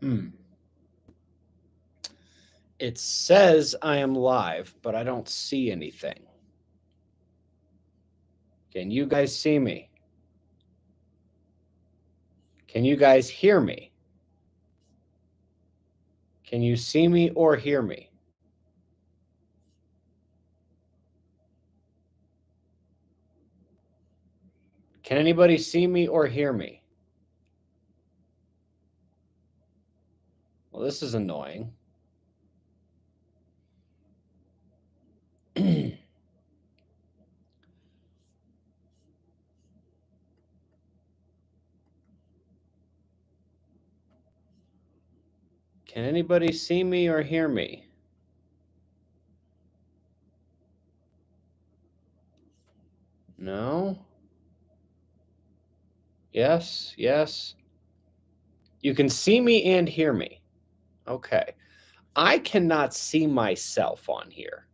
Hmm. It says I am live, but I don't see anything. Can you guys see me? Can you guys hear me? Can you see me or hear me? Can anybody see me or hear me? Well, this is annoying. Can anybody see me or hear me? No? Yes, yes. You can see me and hear me. Okay. I cannot see myself on here.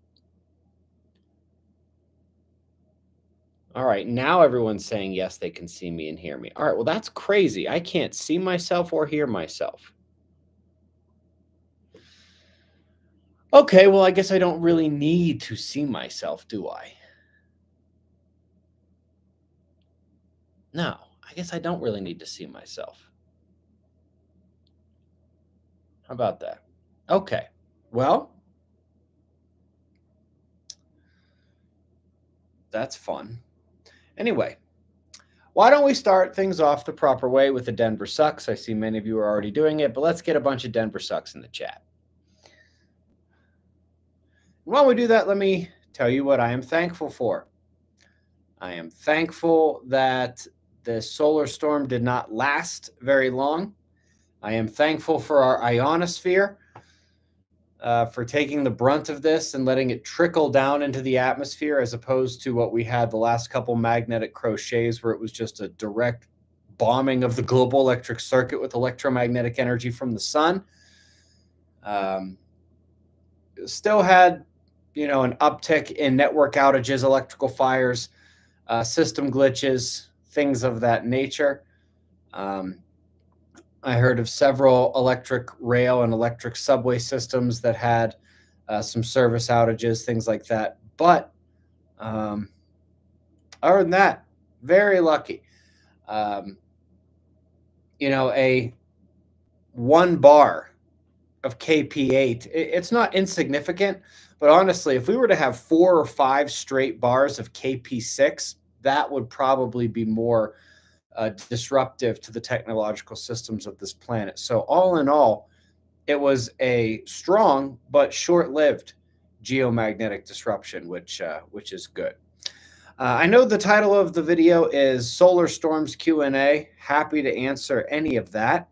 All right, now everyone's saying yes, they can see me and hear me. All right, well, that's crazy. I can't see myself or hear myself. Okay, well, I guess I don't really need to see myself, do I? No, I guess I don't really need to see myself. How about that? Okay, well, that's fun. Anyway, why don't we start things off the proper way with the Denver Sucks? I see many of you are already doing it, but let's get a bunch of Denver Sucks in the chat. While we do that, let me tell you what I am thankful for. I am thankful that the solar storm did not last very long. I am thankful for our ionosphere uh, for taking the brunt of this and letting it trickle down into the atmosphere as opposed to what we had the last couple magnetic crochets where it was just a direct bombing of the global electric circuit with electromagnetic energy from the sun. Um, still had, you know, an uptick in network outages, electrical fires, uh, system glitches, things of that nature. Um, I heard of several electric rail and electric subway systems that had uh, some service outages, things like that. But um, other than that, very lucky. Um, you know, a one bar of KP8, it's not insignificant, but honestly, if we were to have four or five straight bars of KP6, that would probably be more uh, disruptive to the technological systems of this planet. So, all in all, it was a strong but short-lived geomagnetic disruption, which uh, which is good. Uh, I know the title of the video is Solar Storms Q&A. Happy to answer any of that.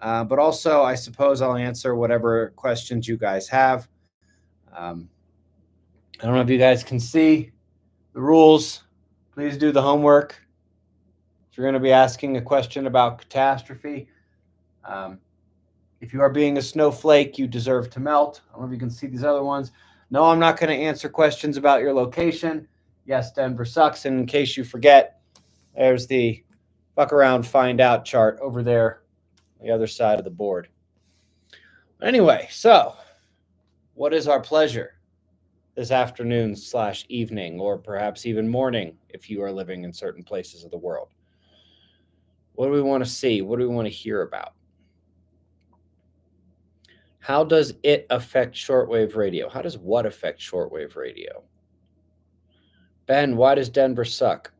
Uh, but also, I suppose I'll answer whatever questions you guys have. Um, I don't know if you guys can see the rules. Please do the homework. If you're going to be asking a question about catastrophe, um, if you are being a snowflake, you deserve to melt. I don't know if you can see these other ones. No, I'm not going to answer questions about your location. Yes, Denver sucks. And in case you forget, there's the fuck around, find out chart over there, the other side of the board. Anyway, so what is our pleasure this afternoon slash evening, or perhaps even morning if you are living in certain places of the world? What do we want to see? What do we want to hear about? How does it affect shortwave radio? How does what affect shortwave radio? Ben, why does Denver suck?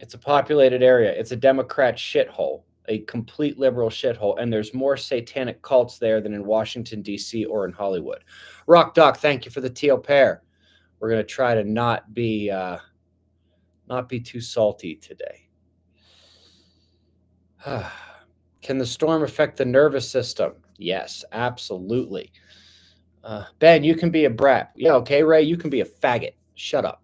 It's a populated area. It's a Democrat shithole, a complete liberal shithole, and there's more satanic cults there than in Washington D.C. or in Hollywood. Rock Doc, thank you for the teal pair. We're gonna try to not be uh, not be too salty today. Can the storm affect the nervous system? Yes, absolutely. Uh, ben, you can be a brat. Yeah, okay, Ray, you can be a faggot. Shut up.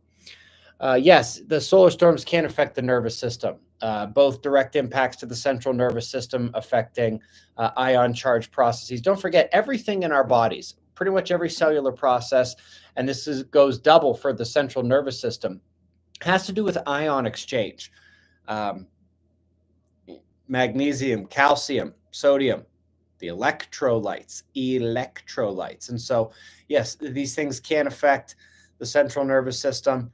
Uh, yes, the solar storms can affect the nervous system, uh, both direct impacts to the central nervous system affecting uh, ion charge processes. Don't forget, everything in our bodies, pretty much every cellular process, and this is, goes double for the central nervous system, has to do with ion exchange. Um, magnesium, calcium, sodium, the electrolytes, electrolytes. And so, yes, these things can affect the central nervous system,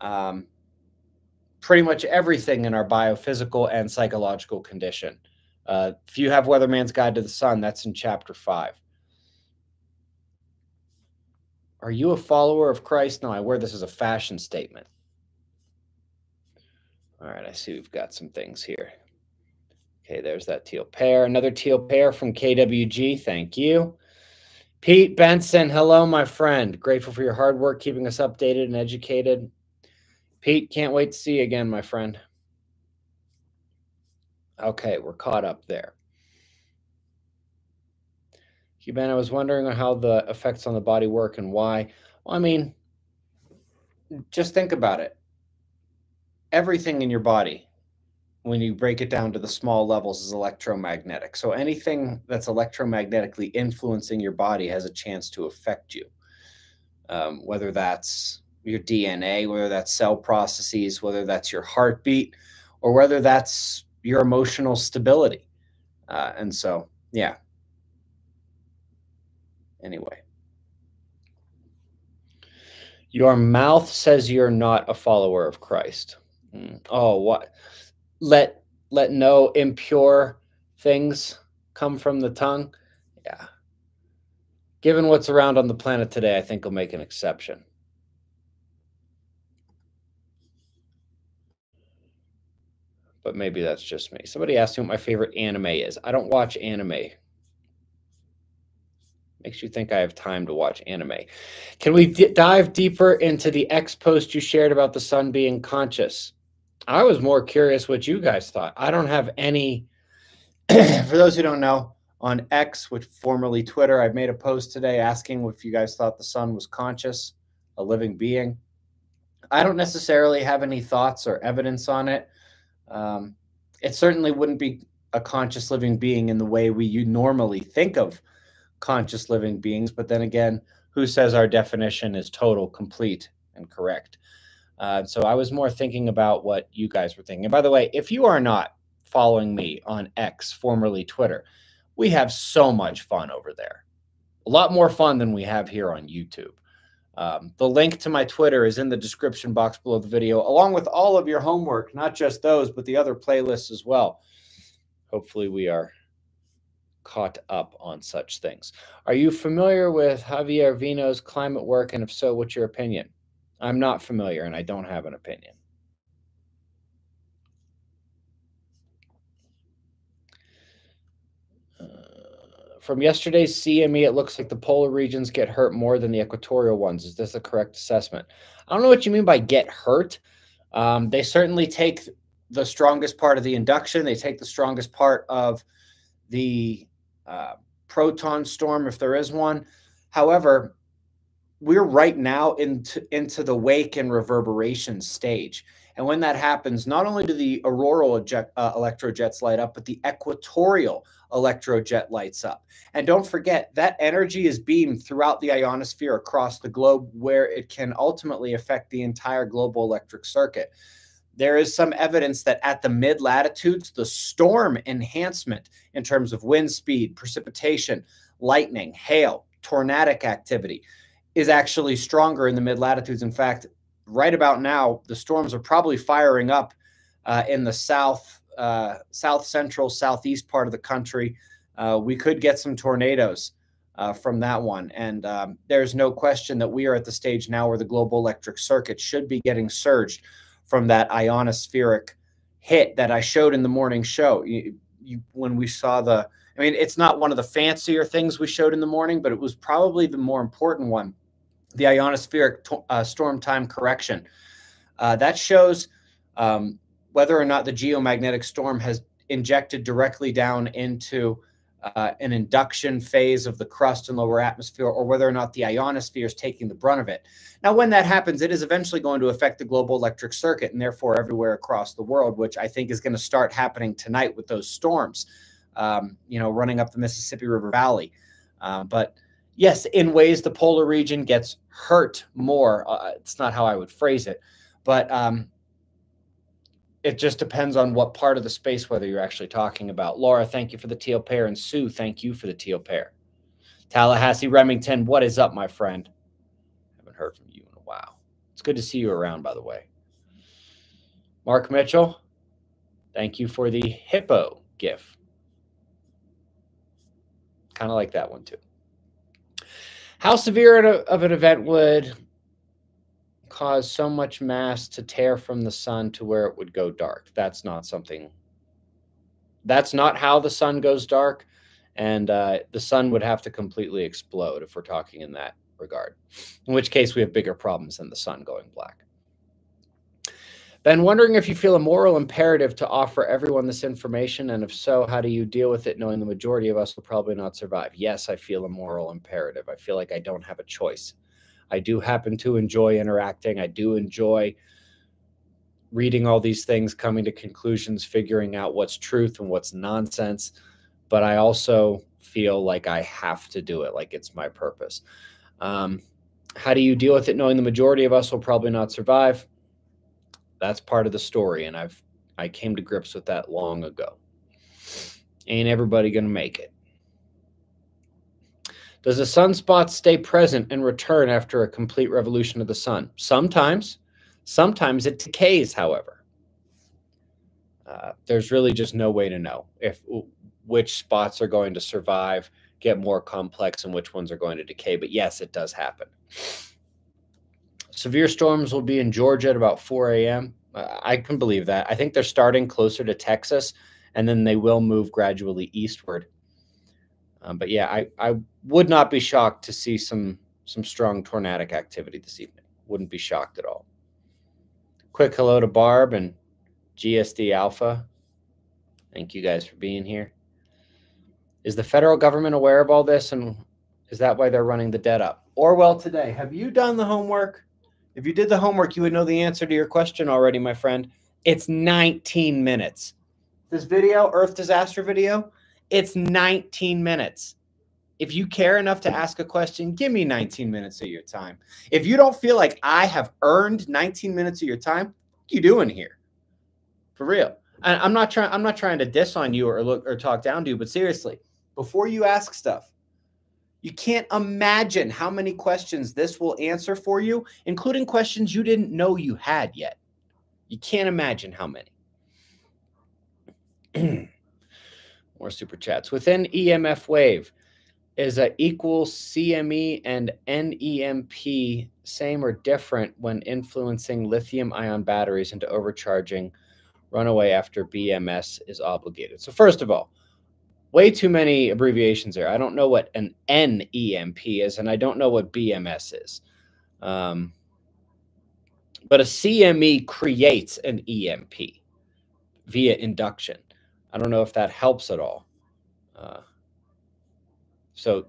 um, pretty much everything in our biophysical and psychological condition. Uh, if you have Weatherman's Guide to the Sun, that's in chapter five. Are you a follower of Christ? No, I wear this as a fashion statement. All right, I see we've got some things here. Okay, there's that teal pair. Another teal pair from KWG. Thank you. Pete Benson, hello, my friend. Grateful for your hard work keeping us updated and educated. Pete, can't wait to see you again, my friend. Okay, we're caught up there. Cuban, I was wondering how the effects on the body work and why. Well, I mean, just think about it. Everything in your body when you break it down to the small levels is electromagnetic. So anything that's electromagnetically influencing your body has a chance to affect you. Um, whether that's your DNA, whether that's cell processes, whether that's your heartbeat, or whether that's your emotional stability. Uh, and so, yeah. Anyway. Your mouth says you're not a follower of Christ. Mm. Oh, what? Let let no impure things come from the tongue. Yeah. Given what's around on the planet today, I think I'll make an exception. But maybe that's just me. Somebody asked me what my favorite anime is. I don't watch anime. Makes you think I have time to watch anime. Can we dive deeper into the X post you shared about the sun being conscious? I was more curious what you guys thought. I don't have any. for those who don't know, on X, which formerly Twitter, I made a post today asking if you guys thought the sun was conscious, a living being. I don't necessarily have any thoughts or evidence on it. Um, it certainly wouldn't be a conscious living being in the way we you normally think of conscious living beings. But then again, who says our definition is total, complete, and correct? Uh, so I was more thinking about what you guys were thinking. And by the way, if you are not following me on X, formerly Twitter, we have so much fun over there. A lot more fun than we have here on YouTube. Um, the link to my Twitter is in the description box below the video, along with all of your homework, not just those, but the other playlists as well. Hopefully, we are caught up on such things. Are you familiar with Javier Vinós' climate work? And if so, what's your opinion? I'm not familiar and I don't have an opinion. Uh, from yesterday's CME, it looks like the polar regions get hurt more than the equatorial ones. Is this a correct assessment? I don't know what you mean by get hurt. Um, they certainly take the strongest part of the induction. They take the strongest part of the uh, proton storm, if there is one. However, we're right now into into the wake and reverberation stage. And when that happens, not only do the auroral eject, uh, electrojets light up, but the equatorial electrojet lights up. And don't forget that energy is beamed throughout the ionosphere across the globe, where it can ultimately affect the entire global electric circuit. There is some evidence that at the mid latitudes, the storm enhancement in terms of wind speed, precipitation, lightning, hail, tornadic activity is actually stronger in the mid latitudes. In fact, right about now, the storms are probably firing up uh, in the south, uh, south central, southeast part of the country. Uh, we could get some tornadoes uh, from that one. And um, there's no question that we are at the stage now where the global electric circuit should be getting surged from that ionospheric hit that I showed in the morning show. You, you, when we saw the, I mean, it's not one of the fancier things we showed in the morning, but it was probably the more important one the ionospheric uh, storm time correction. Uh, that shows um, whether or not the geomagnetic storm has injected directly down into uh, an induction phase of the crust and lower atmosphere, or whether or not the ionosphere is taking the brunt of it. Now, when that happens, it is eventually going to affect the global electric circuit and therefore everywhere across the world, which I think is going to start happening tonight with those storms, um, you know, running up the Mississippi River Valley. Uh, but yes, in ways the polar region gets hurt more. Uh, it's not how I would phrase it, but um, it just depends on what part of the space weather you're actually talking about. Laura, thank you for the teal pair. And Sue, thank you for the teal pair. Tallahassee Remington, what is up, my friend? Haven't heard from you in a while. It's good to see you around, by the way. Mark Mitchell, thank you for the hippo gif. Kind of like that one too. How severe of an event would cause so much mass to tear from the sun to where it would go dark? That's not something. That's not how the sun goes dark, and uh, the sun would have to completely explode if we're talking in that regard. In which case, we have bigger problems than the sun going black. Ben, wondering if you feel a moral imperative to offer everyone this information, and if so, how do you deal with it, knowing the majority of us will probably not survive? Yes, I feel a moral imperative. I feel like I don't have a choice. I do happen to enjoy interacting. I do enjoy reading all these things, coming to conclusions, figuring out what's truth and what's nonsense. But I also feel like I have to do it, like it's my purpose. Um, how do you deal with it, knowing the majority of us will probably not survive? That's part of the story, and I've I came to grips with that long ago. Ain't everybody gonna make it. Does a sunspot stay present and return after a complete revolution of the sun? Sometimes. Sometimes it decays, however. Uh, there's really just no way to know if which spots are going to survive, get more complex, and which ones are going to decay. But yes, it does happen. Severe storms will be in Georgia at about 4 a.m. Uh, I can believe that. I think they're starting closer to Texas, and then they will move gradually eastward. Um, but yeah, I, I would not be shocked to see some some strong tornadic activity this evening. Wouldn't be shocked at all. Quick hello to Barb and GSD Alpha. Thank you guys for being here. Is the federal government aware of all this, and is that why they're running the debt up? Orwell today, have you done the homework? If you did the homework, you would know the answer to your question already, my friend. It's 19 minutes. This video, Earth disaster video, it's 19 minutes. If you care enough to ask a question, give me 19 minutes of your time. If you don't feel like I have earned 19 minutes of your time, what you doing here? For real. I'm not trying I'm not trying to diss on you or look or talk down to you, but seriously, before you ask stuff, you can't imagine how many questions this will answer for you, including questions you didn't know you had yet. You can't imagine how many. More super chats. Within EMF wave, is a equal CME and NEMP same or different when influencing lithium ion batteries into overcharging runaway after BMS is obligated? So, first of all, way too many abbreviations there. I don't know what an NEMP is, and I don't know what BMS is. Um, but a CME creates an EMP via induction. I don't know if that helps at all. Uh, so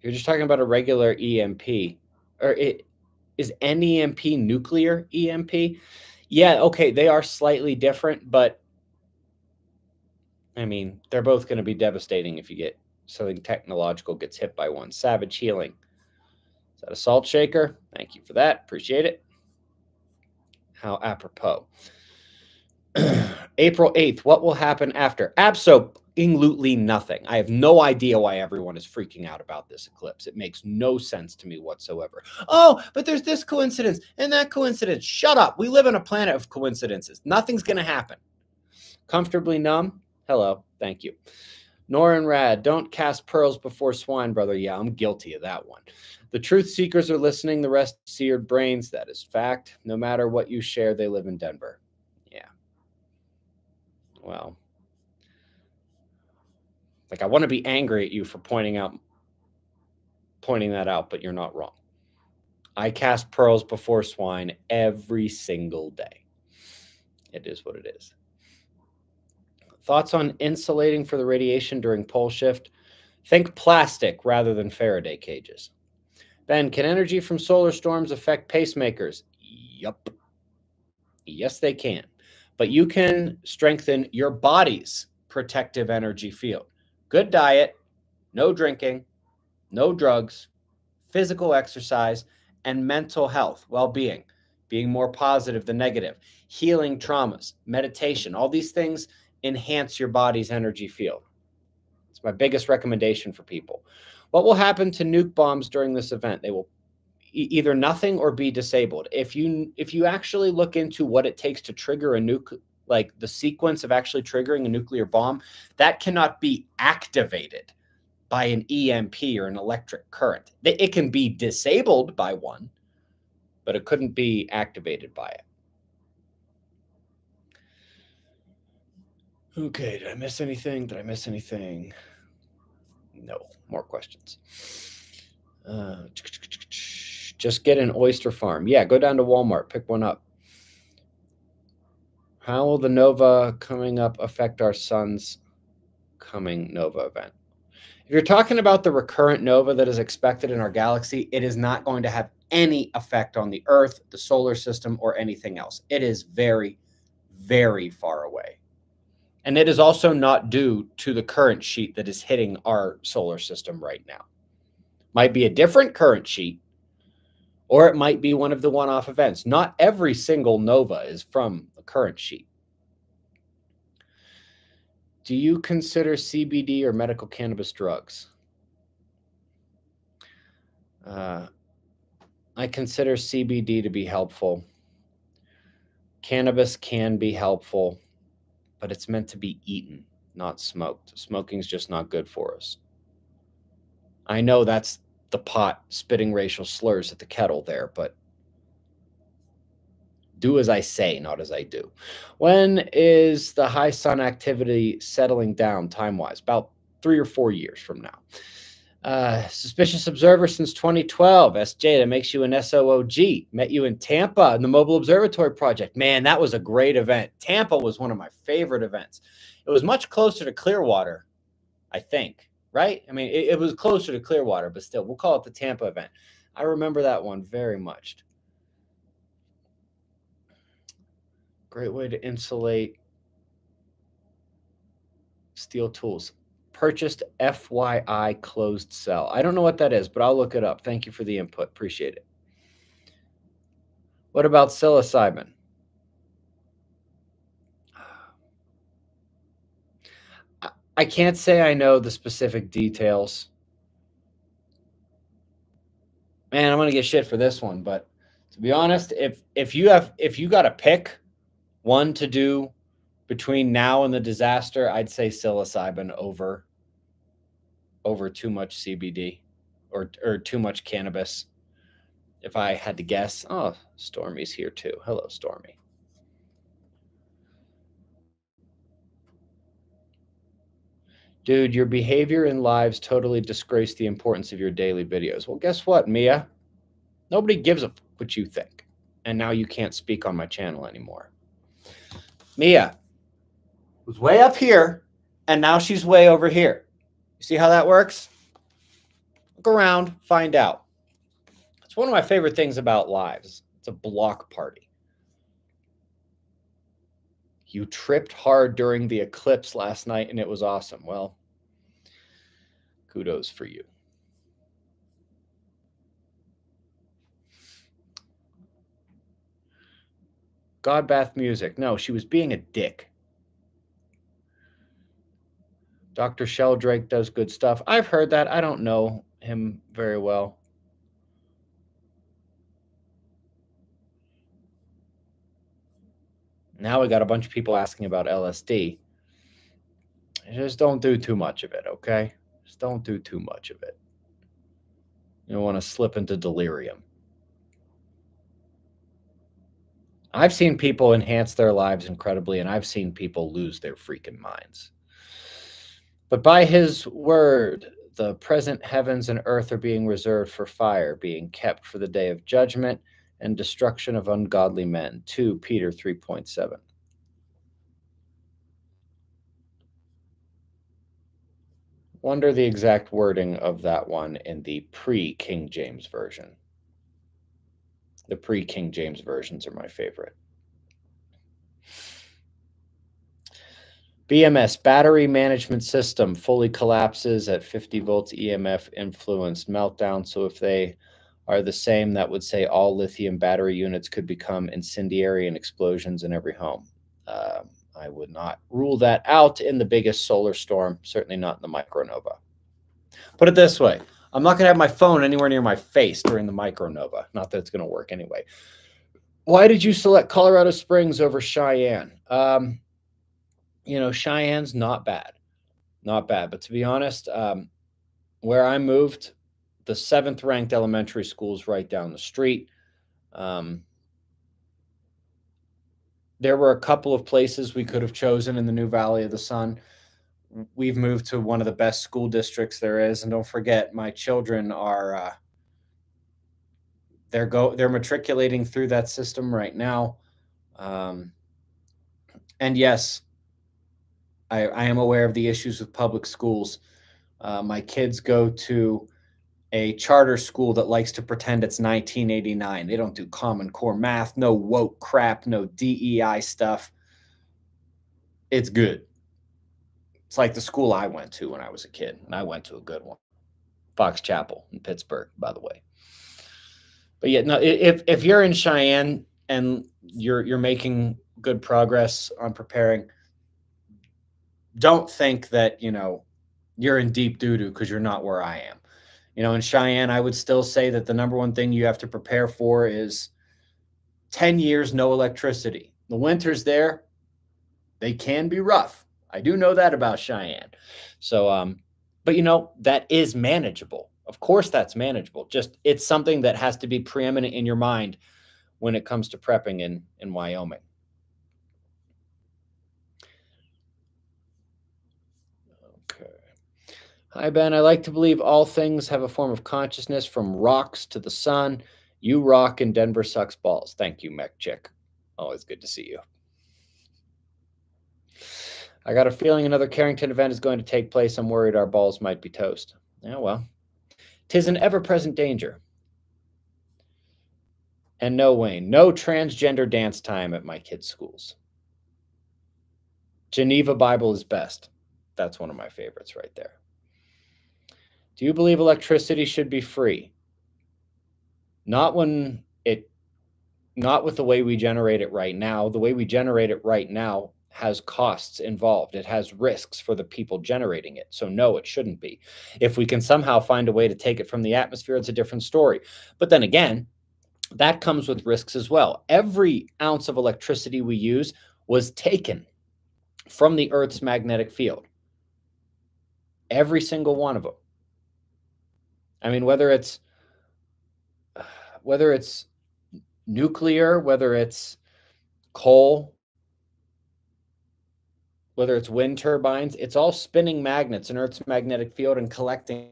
you're just talking about a regular EMP, or it is NEMP nuclear EMP? Yeah, okay, they are slightly different, but I mean, they're both going to be devastating if you get something technological gets hit by one. Savage healing. Is that a salt shaker? Thank you for that. Appreciate it. How apropos. April 8th, what will happen after? Absolutely nothing. I have no idea why everyone is freaking out about this eclipse. It makes no sense to me whatsoever. Oh, but there's this coincidence and that coincidence. Shut up. We live on a planet of coincidences. Nothing's going to happen. Comfortably numb? Hello. Thank you. Norin Rad, don't cast pearls before swine, brother. Yeah, I'm guilty of that one. The truth seekers are listening, the rest seared brains. That is fact. No matter what you share, they live in Denver. Yeah. Well, like I want to be angry at you for pointing out pointing that out, but you're not wrong. I cast pearls before swine every single day. It is what it is. Thoughts on insulating for the radiation during pole shift? Think plastic rather than Faraday cages. Ben, can energy from solar storms affect pacemakers? Yup. Yes, they can. But you can strengthen your body's protective energy field. Good diet, no drinking, no drugs, physical exercise, and mental health, well being. being more positive than negative, healing traumas, meditation, all these things enhance your body's energy field. It's my biggest recommendation for people. What will happen to nuke bombs during this event? They will either nothing or be disabled. If you if you actually look into what it takes to trigger a nuke like the sequence of actually triggering a nuclear bomb, that cannot be activated by an EMP or an electric current. It can be disabled by one, but it couldn't be activated by it. Okay, did I miss anything? Did I miss anything? No, more questions. Uh, just get an oyster farm. Yeah, go down to Walmart, pick one up. How will the Nova coming up affect our sun's coming Nova event? If you're talking about the recurrent Nova that is expected in our galaxy, it is not going to have any effect on the Earth, the solar system, or anything else. It is very, very far away. And it is also not due to the current sheet that is hitting our solar system right now. Might be a different current sheet, or it might be one of the one off events. Not every single nova is from the current sheet. Do you consider CBD or medical cannabis drugs? Uh, I consider CBD to be helpful. Cannabis can be helpful but it's meant to be eaten, not smoked. Smoking is just not good for us. I know that's the pot spitting racial slurs at the kettle there, but do as I say, not as I do. When is the high sun activity settling down time wise? About three or four years from now. Uh, suspicious observer since 2012. SJ, that makes you an SOOG. Met you in Tampa in the Mobile Observatory Project. Man, that was a great event. Tampa was one of my favorite events. It was much closer to Clearwater, I think, right? I mean, it, it was closer to Clearwater, but still, we'll call it the Tampa event. I remember that one very much. Great way to insulate steel tools purchased FYI closed cell. I don't know what that is, but I'll look it up. Thank you for the input. Appreciate it. What about psilocybin? I can't say I know the specific details. Man, I'm gonna get shit for this one, but to be honest, if if you have if you got to pick one to do between now and the disaster, I'd say psilocybin over over too much CBD or or too much cannabis. If I had to guess, oh, Stormy's here too. Hello, Stormy. Dude, your behavior in lives totally disgrace the importance of your daily videos. Well, guess what, Mia? Nobody gives a f- what you think. And now you can't speak on my channel anymore. Mia was way up here, and now she's way over here. You see how that works? Look around, find out. It's one of my favorite things about lives. It's a block party. You tripped hard during the eclipse last night and it was awesome. Well, kudos for you. God bath music. No, she was being a dick. Dr. Sheldrake does good stuff. I've heard that. I don't know him very well. Now we got a bunch of people asking about LSD. Just don't do too much of it, okay? Just don't do too much of it. You don't want to slip into delirium. I've seen people enhance their lives incredibly, and I've seen people lose their freaking minds. But by his word, the present heavens and earth are being reserved for fire, being kept for the day of judgment and destruction of ungodly men. 2 Peter 3.7. Wonder the exact wording of that one in the pre King James Version. The pre King James versions are my favorite. BMS battery management system fully collapses at 50 volts EMF influenced meltdown. So if they are the same that would say all lithium battery units could become incendiary and explosions in every home. Uh, I would not rule that out in the biggest solar storm, certainly not in the micronova. Put it this way I'm not going to have my phone anywhere near my face during the micronova. Not that it's going to work anyway. Why did you select Colorado Springs over Cheyenne? Um, you know, Cheyenne's not bad, not bad. But to be honest, um, where I moved, the seventh ranked elementary school is right down the street. Um, there were a couple of places we could have chosen in the new Valley of the Sun. We've moved to one of the best school districts there is, and don't forget, my children are uh, they're go they're matriculating through that system right now. Um, and yes, I, I am aware of the issues with public schools. Uh, my kids go to a charter school that likes to pretend it's 1989. They don't do Common Core math, no woke crap, no DEI stuff. It's good. It's like the school I went to when I was a kid, and I went to a good one. Fox Chapel in Pittsburgh, by the way. But yeah, no, if if you're in Cheyenne and you're you're making good progress on preparing, don't think that, you know, you're in deep doo doo because you're not where I am you know, in Cheyenne, I would still say that the number one thing you have to prepare for is 10 years no electricity. The winters there, they can be rough. I do know that about Cheyenne. So, um, but you know, that is manageable. Of course, that's manageable. Just it's something that has to be preeminent in your mind when it comes to prepping in, in Wyoming. Hi, Ben. I like to believe all things have a form of consciousness from rocks to the sun. You rock and Denver sucks balls. Thank you, Mech Chick. Always good to see you. I got a feeling another Carrington event is going to take place. I'm worried our balls might be toast. Yeah, well, tis an ever present danger. And no, Wayne, no transgender dance time at my kids' schools. Geneva Bible is best. That's one of my favorites right there. Do you believe electricity should be free? Not when it not with the way we generate it right now. The way we generate it right now has costs involved. It has risks for the people generating it. So no, it shouldn't be. If we can somehow find a way to take it from the atmosphere, it's a different story. But then again, that comes with risks as well. Every ounce of electricity we use was taken from the Earth's magnetic field. Every single one of them. I mean, whether it's whether it's nuclear, whether it's coal, whether it's wind turbines, it's all spinning magnets in Earth's magnetic field and collecting.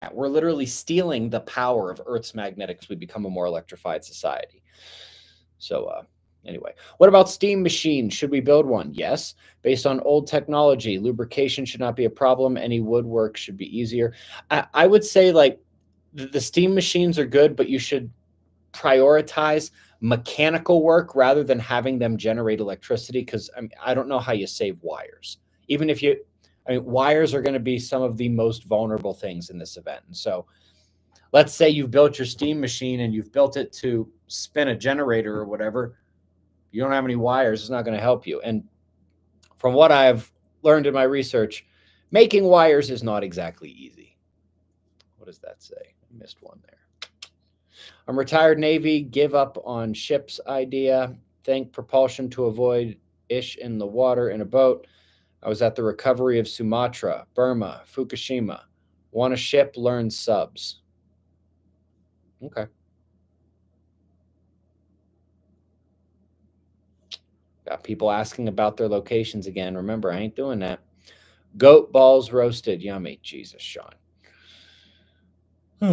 That. We're literally stealing the power of Earth's magnetics. We become a more electrified society. So, uh, anyway, what about steam machines? Should we build one? Yes. Based on old technology, lubrication should not be a problem. Any woodwork should be easier. I, I would say, like, the, the steam machines are good, but you should prioritize mechanical work rather than having them generate electricity because I, mean, I don't know how you save wires. Even if you, I mean, wires are going to be some of the most vulnerable things in this event. And so let's say you've built your steam machine and you've built it to spin a generator or whatever. You don't have any wires, it's not going to help you. And from what I've learned in my research, making wires is not exactly easy. What does that say? Missed one there. I'm retired Navy, give up on ship's idea, think propulsion to avoid ish in the water in a boat. I was at the recovery of Sumatra, Burma, Fukushima. Want a ship, learn subs. Okay. Got people asking about their locations again. Remember, I ain't doing that. Goat balls roasted. Yummy. Jesus, Sean.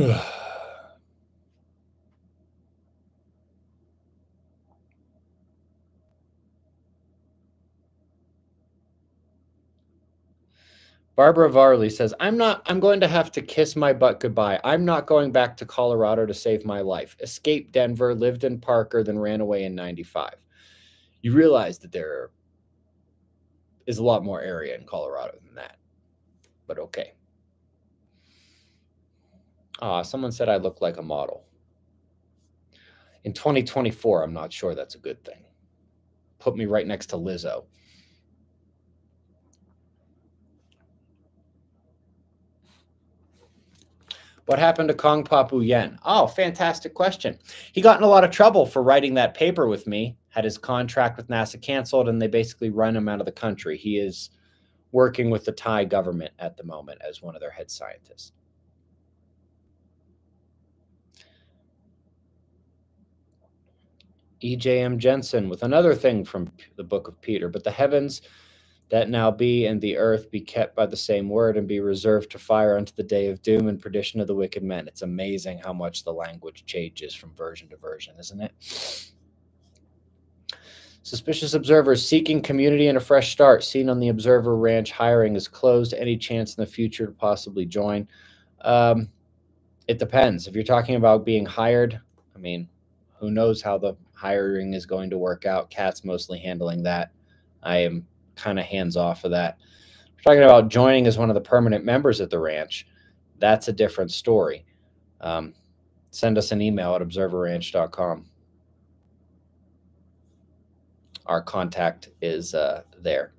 Barbara Varley says, I'm not, I'm going to have to kiss my butt goodbye. I'm not going back to Colorado to save my life. Escaped Denver, lived in Parker, then ran away in 95. You realize that there is a lot more area in Colorado than that. But okay. Ah, someone said I look like a model. In 2024, I'm not sure that's a good thing. Put me right next to Lizzo. What happened to Kongpop U-yen? Oh, fantastic question. He got in a lot of trouble for writing that paper with me, had his contract with NASA canceled, and they basically run him out of the country. He is working with the Thai government at the moment as one of their head scientists. E.J.M. Jensen with another thing from the book of Peter. But the heavens that now be and the earth be kept by the same word and be reserved to fire unto the day of doom and perdition of the wicked men. It's amazing how much the language changes from version to version, isn't it? Suspicious observers seeking community and a fresh start. Seen on the Observer Ranch hiring is closed. Any chance in the future to possibly join? Um, it depends. If you're talking about being hired, I mean, who knows how the hiring is going to work out? Cat's mostly handling that. I am kind of hands off of that. We're talking about joining as one of the permanent members at the ranch. That's a different story. Um, send us an email at observerranch.com. Our contact is uh, there.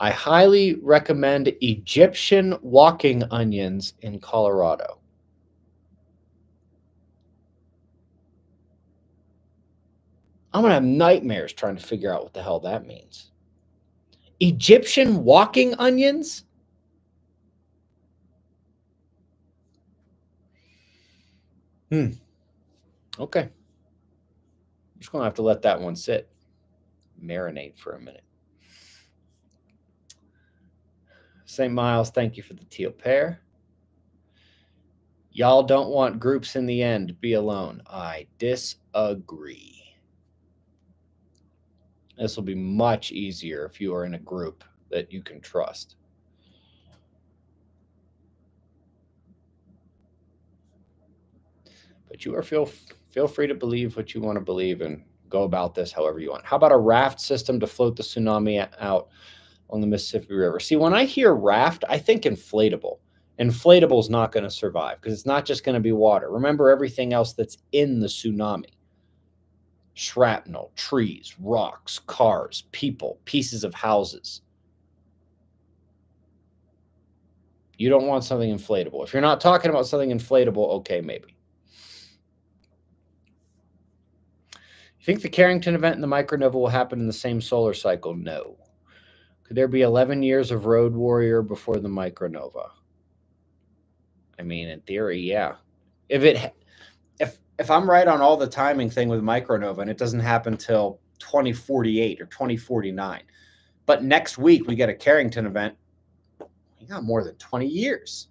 I highly recommend Egyptian walking onions in Colorado. I'm going to have nightmares trying to figure out what the hell that means. Egyptian walking onions? Hmm. Okay. I'm just going to have to let that one sit, marinate for a minute. St. Miles, thank you for the teal pair. Y'all don't want groups in the end. Be alone. I disagree. This will be much easier if you are in a group that you can trust. But you are feel feel free to believe what you want to believe and go about this however you want. How about a raft system to float the tsunami out on the Mississippi River? See, when I hear raft, I think inflatable. Inflatable is not going to survive because it's not just going to be water. Remember everything else that's in the tsunami shrapnel, trees, rocks, cars, people, pieces of houses. You don't want something inflatable. If you're not talking about something inflatable, okay, maybe. You think the Carrington event and the micronova will happen in the same solar cycle? No. Could there be 11 years of Road Warrior before the micronova? I mean, in theory, yeah. If it if I'm right on all the timing thing with Micronova and it doesn't happen till 2048 or 2049, but next week we get a Carrington event, we got more than 20 years.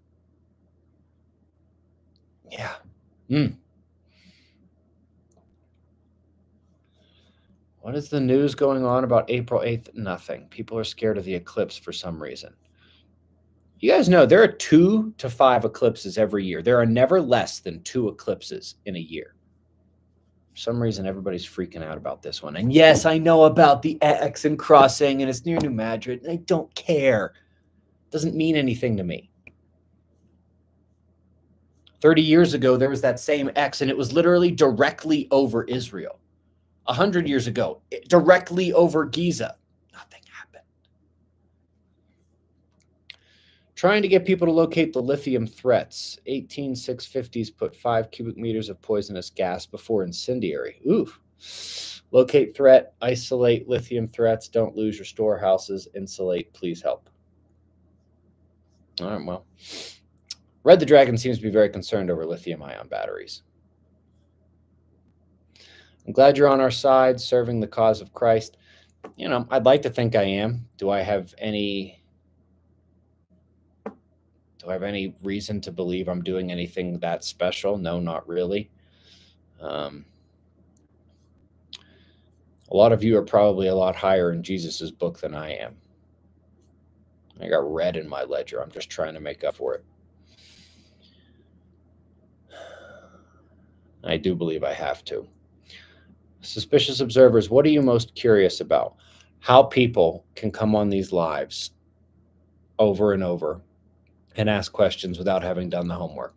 Yeah. Mm. What is the news going on about April 8th? Nothing. People are scared of the eclipse for some reason. You guys know there are two to five eclipses every year. There are never less than two eclipses in a year. For some reason, everybody's freaking out about this one. And yes, I know about the X and crossing, and it's near New Madrid. And I don't care. It doesn't mean anything to me. 30 years ago, there was that same X, and it was literally directly over Israel. 100 years ago, directly over Giza. Trying to get people to locate the lithium threats. 18650s put five cubic meters of poisonous gas before incendiary. Ooh. Locate threat, isolate lithium threats, don't lose your storehouses, insulate, please help. All right, well. Red the Dragon seems to be very concerned over lithium ion batteries. I'm glad you're on our side, serving the cause of Christ. You know, I'd like to think I am. Do I have any do I have any reason to believe I'm doing anything that special? No, not really. Um, a lot of you are probably a lot higher in Jesus's book than I am. I got red in my ledger. I'm just trying to make up for it. I do believe I have to. Suspicious observers, what are you most curious about? How people can come on these lives over and over and ask questions without having done the homework.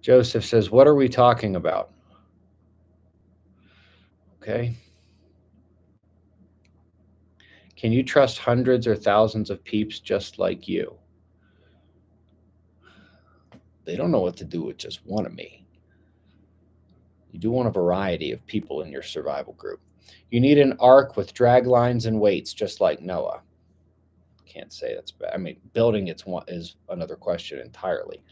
Joseph says, What are we talking about? Okay. Can you trust hundreds or thousands of peeps just like you? They don't know what to do with just one of me. You do want a variety of people in your survival group. You need an ark with drag lines and weights, just like Noah. Can't say that's bad. I mean, building it's one is another question entirely.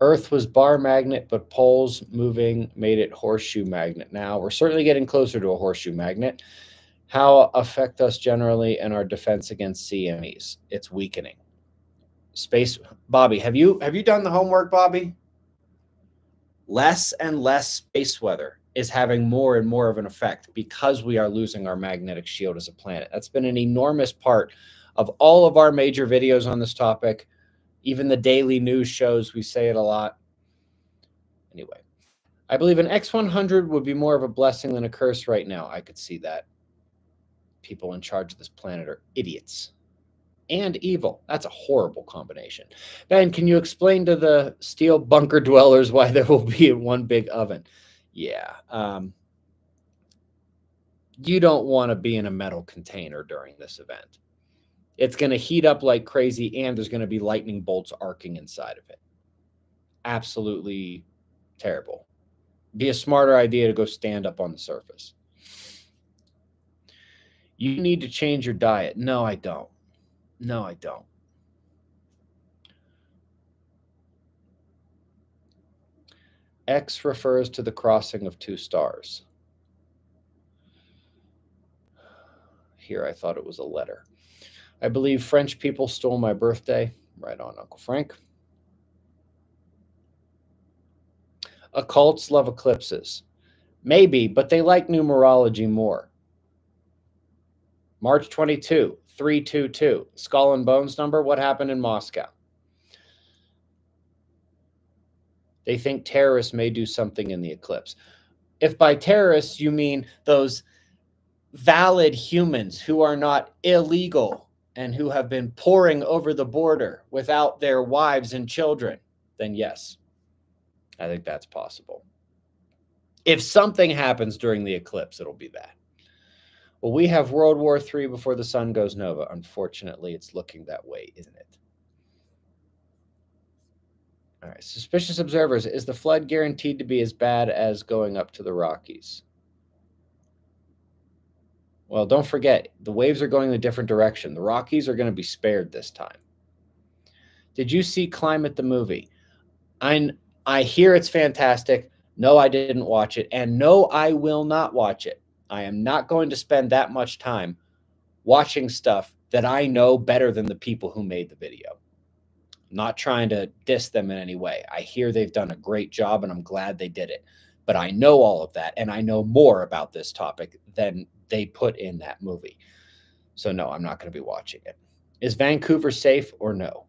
Earth was bar magnet, but poles moving made it horseshoe magnet. Now we're certainly getting closer to a horseshoe magnet. How affect us generally and our defense against CMEs? It's weakening. Space, Bobby, have you have you done the homework, Bobby? Less and less space weather is having more and more of an effect because we are losing our magnetic shield as a planet. That's been an enormous part of all of our major videos on this topic even the daily news shows we say it a lot. Anyway, I believe an X100 would be more of a blessing than a curse right now. I could see that. People in charge of this planet are idiots and evil. That's a horrible combination. Ben, can you explain to the steel bunker dwellers why there will be one big oven? Yeah. Um, you don't want to be in a metal container during this event it's going to heat up like crazy and there's going to be lightning bolts arcing inside of it. Absolutely terrible. Be a smarter idea to go stand up on the surface. You need to change your diet. No, I don't. No, I don't. X refers to the crossing of two stars. Here, I thought it was a letter. I believe French people stole my birthday. Right on, Uncle Frank. Occults love eclipses. Maybe, but they like numerology more. March 22, 322. Skull and Bones number. What happened in Moscow? They think terrorists may do something in the eclipse. If by terrorists you mean those valid humans who are not illegal and who have been pouring over the border without their wives and children, then yes, I think that's possible. If something happens during the eclipse, it'll be that. Well, we have World War III before the sun goes nova. Unfortunately, it's looking that way, isn't it? All right. Suspicious observers. Is the flood guaranteed to be as bad as going up to the Rockies? Well, don't forget, the waves are going in a different direction. The Rockies are going to be spared this time. Did you see Climate the movie? I I hear it's fantastic. No, I didn't watch it, and no, I will not watch it. I am not going to spend that much time watching stuff that I know better than the people who made the video. I'm not trying to diss them in any way. I hear they've done a great job, and I'm glad they did it. But I know all of that, and I know more about this topic than they put in that movie. So no, I'm not going to be watching it. Is Vancouver safe or no?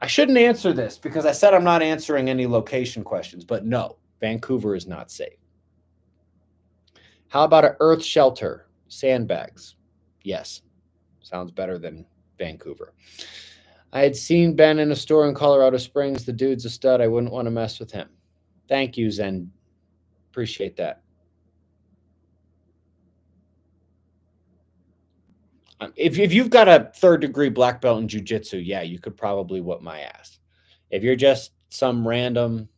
I shouldn't answer this because I said I'm not answering any location questions, but no, Vancouver is not safe. How about an earth shelter? Sandbags. Yes. Sounds better than Vancouver. I had seen Ben in a store in Colorado Springs. The dude's a stud. I wouldn't want to mess with him. Thank you, Zen. Appreciate that. Um, if if you've got a third degree black belt in jujitsu, yeah, you could probably whip my ass. If you're just some random,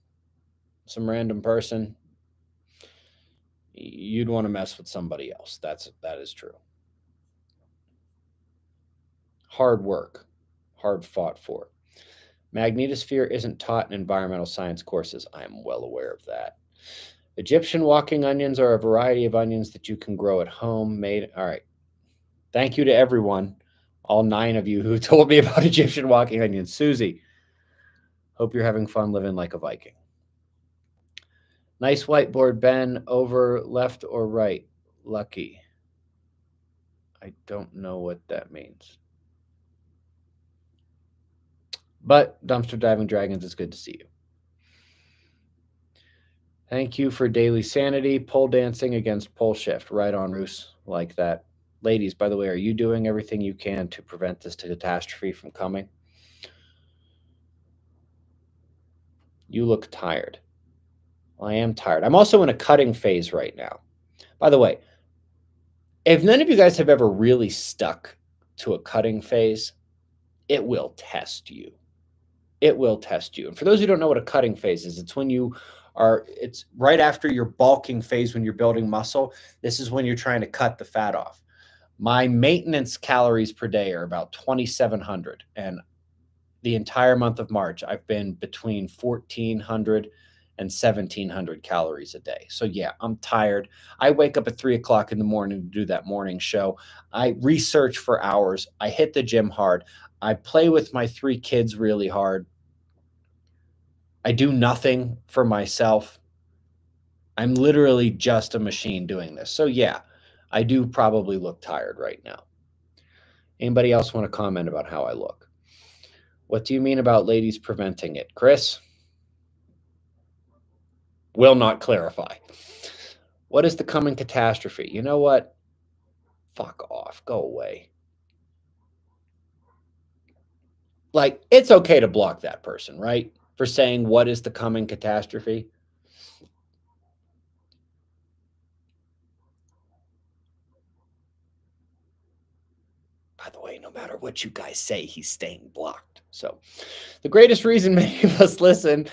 some random person, you'd want to mess with somebody else. That's that is true. Hard work, hard fought for. Magnetosphere isn't taught in environmental science courses. I am well aware of that. Egyptian walking onions are a variety of onions that you can grow at home. Made all right. Thank you to everyone, all nine of you who told me about Egyptian walking onions. Susie, hope you're having fun living like a Viking. Nice whiteboard, Ben. Over left or right? Lucky. I don't know what that means. But Dumpster Diving Dragons, it's good to see you. Thank you for daily sanity. Pole dancing against pole shift. Right on, Roos. Like that. Ladies, by the way, are you doing everything you can to prevent this catastrophe from coming? You look tired. I am tired. I'm also in a cutting phase right now. By the way, if none of you guys have ever really stuck to a cutting phase, it will test you. It will test you. And for those who don't know what a cutting phase is, it's when you are, it's right after your bulking phase when you're building muscle. This is when you're trying to cut the fat off. My maintenance calories per day are about 2,700. And the entire month of March, I've been between 1,400 and 1,700 calories a day. So, yeah, I'm tired. I wake up at three o'clock in the morning to do that morning show. I research for hours. I hit the gym hard. I play with my three kids really hard. I do nothing for myself. I'm literally just a machine doing this. So, yeah, I do probably look tired right now. Anybody else want to comment about how I look? What do you mean about ladies preventing it? Chris? Will not clarify. What is the coming catastrophe? You know what? Fuck off. Go away. Like, it's okay to block that person, right? For saying, what is the coming catastrophe? By the way, no matter what you guys say, he's staying blocked. So, the greatest reason many of us listen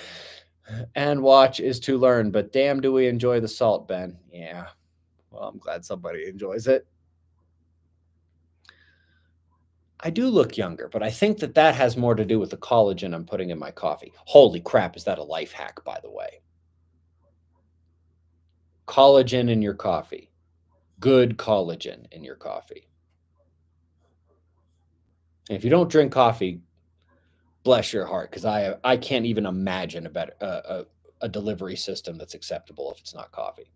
and watch is to learn. But damn, do we enjoy the salt, Ben? Yeah. Well, I'm glad somebody enjoys it. I do look younger, but I think that that has more to do with the collagen I'm putting in my coffee. Holy crap, is that a life hack, by the way? Collagen in your coffee. Good collagen in your coffee. And if you don't drink coffee, bless your heart, because I I can't even imagine a better a, a delivery system that's acceptable if it's not coffee.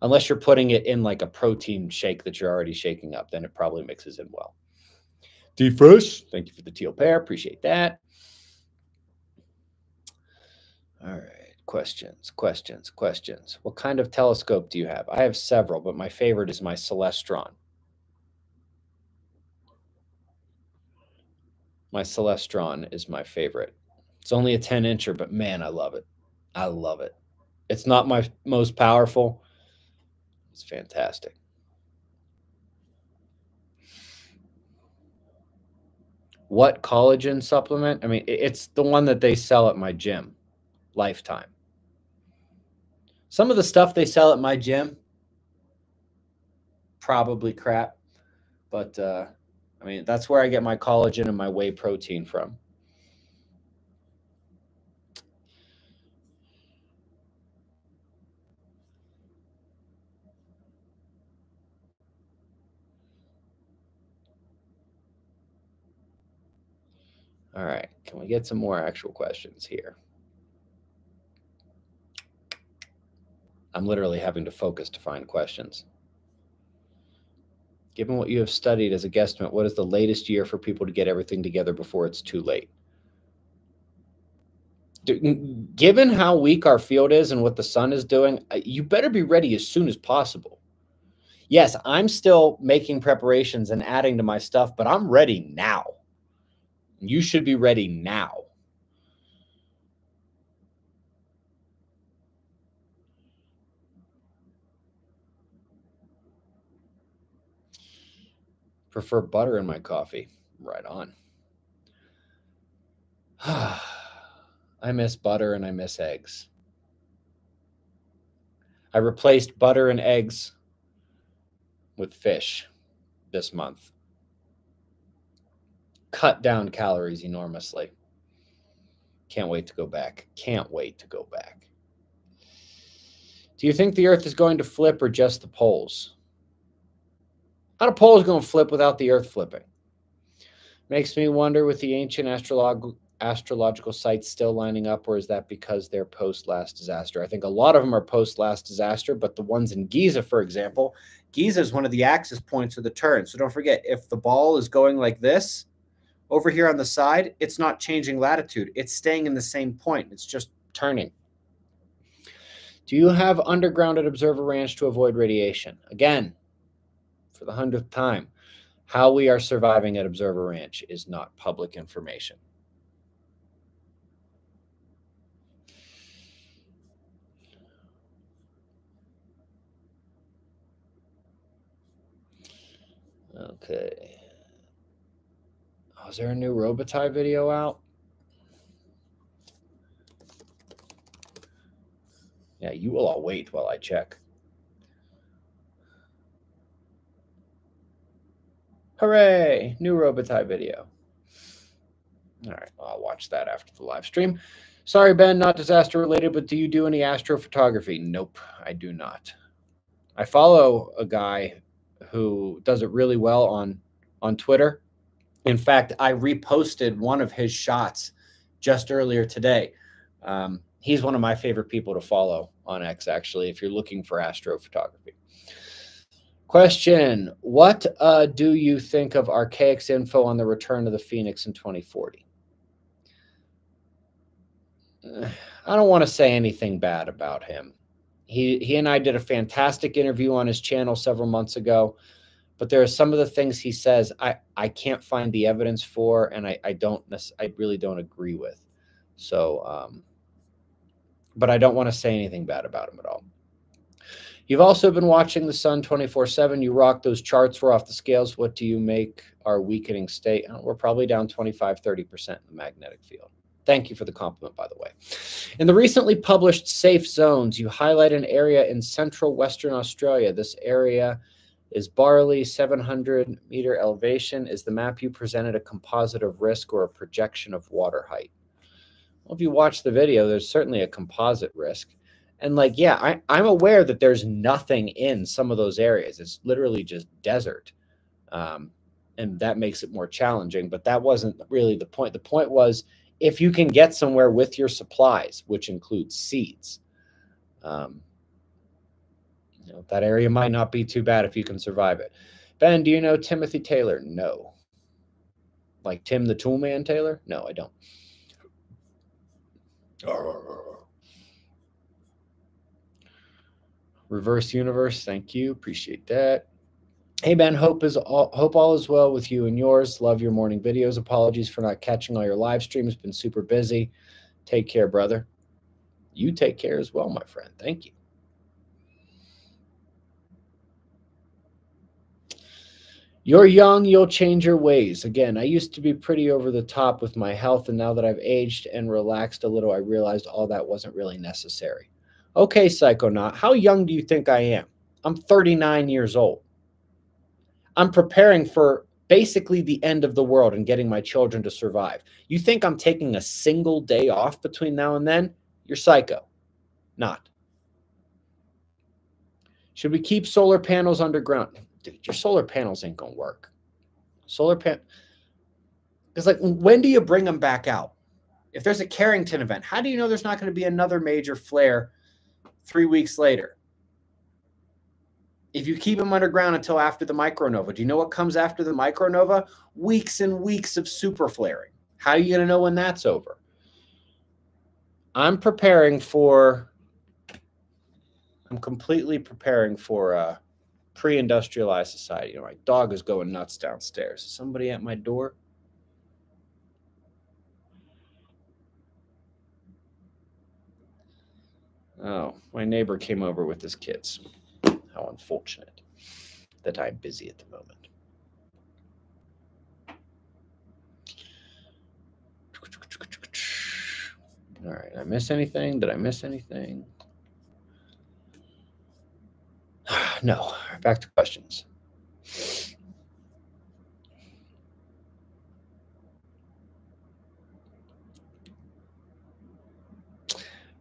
Unless you're putting it in like a protein shake that you're already shaking up, then it probably mixes in well. Defresh, thank you for the teal pair. Appreciate that. All right. Questions, questions, questions. What kind of telescope do you have? I have several, but my favorite is my Celestron. My Celestron is my favorite. It's only a 10 incher, but man, I love it. I love it. It's not my most powerful. It's fantastic. What collagen supplement? I mean, it's the one that they sell at my gym, Lifetime. Some of the stuff they sell at my gym, probably crap, but uh, I mean, that's where I get my collagen and my whey protein from. All right, can we get some more actual questions here? I'm literally having to focus to find questions. Given what you have studied as a guesstimate, what is the latest year for people to get everything together before it's too late? Given how weak our field is and what the sun is doing, uh, you better be ready as soon as possible. Yes, I'm still making preparations and adding to my stuff, but I'm ready now. You should be ready now. Prefer butter in my coffee. Right on. I miss butter and I miss eggs. I replaced butter and eggs with fish this month cut down calories enormously. Can't wait to go back. Can't wait to go back. Do you think the Earth is going to flip or just the poles? How the poles going to flip without the Earth flipping? Makes me wonder with the ancient astrolog astrological sites still lining up, or is that because they're post last disaster? I think a lot of them are post last disaster, but the ones in Giza, for example, Giza is one of the axis points of the turn. So don't forget, if the ball is going like this, over here on the side, it's not changing latitude. It's staying in the same point. It's just turning. Do you have underground at Observer Ranch to avoid radiation? Again, for the hundredth time. How we are surviving at Observer Ranch is not public information. Okay. Oh, is there a new Robitaille video out? Yeah, you will all wait while I check. Hooray! New Robitaille video. All right, well, I'll watch that after the live stream. Sorry, Ben, not disaster related, but do you do any astrophotography? Nope, I do not. I follow a guy who does it really well on on Twitter. In fact, I reposted one of his shots just earlier today. Um, he's one of my favorite people to follow on X, actually, if you're looking for astrophotography. Question What uh, do you think of Archaix's info on the return of the Phoenix in 2040? I don't want to say anything bad about him. He, he and I did a fantastic interview on his channel several months ago, but there are some of the things he says I, I can't find the evidence for, and I, I don't I really don't agree with. So, um, but I don't want to say anything bad about him at all. You've also been watching the sun 24 7. You rock those charts. We're off the scales. What do you make our weakening state? Uh, we're probably down 25, 30% in the magnetic field. Thank you for the compliment, by the way. In the recently published Safe Zones, you highlight an area in central Western Australia. This area is Barley, 700 meter elevation. Is the map you presented a composite of risk or a projection of water height? Well, if you watch the video, there's certainly a composite risk. And like, yeah, I, I'm aware that there's nothing in some of those areas. It's literally just desert. Um, and that makes it more challenging. But that wasn't really the point. The point was if you can get somewhere with your supplies, which includes seeds, um, you know, that area might not be too bad if you can survive it. Ben, do you know Timothy Taylor? No. Like Tim the Toolman Taylor? No, I don't. Reverse universe, thank you. Appreciate that. Hey Ben, hope is all, hope all is well with you and yours. Love your morning videos. Apologies for not catching all your live streams. Been super busy. Take care, brother. You take care as well, my friend. Thank you. You're young, you'll change your ways. Again, I used to be pretty over the top with my health, and now that I've aged and relaxed a little, I realized all that wasn't really necessary. Okay, Psychonaut, how young do you think I am? I'm 39 years old. I'm preparing for basically the end of the world and getting my children to survive. You think I'm taking a single day off between now and then? You're psycho. Not. Should we keep solar panels underground? dude, your solar panels ain't gonna work. Solar pan, because like, when do you bring them back out? If there's a Carrington event, how do you know there's not going to be another major flare three weeks later? If you keep them underground until after the micronova, do you know what comes after the micronova? Weeks and weeks of super flaring. How are you going to know when that's over? I'm preparing for, I'm completely preparing for a pre-industrialized society. You know, my dog is going nuts downstairs. Is somebody at my door? Oh, my neighbor came over with his kids. How unfortunate that I'm busy at the moment. All right, I miss anything? Did I miss anything? no. Back to questions.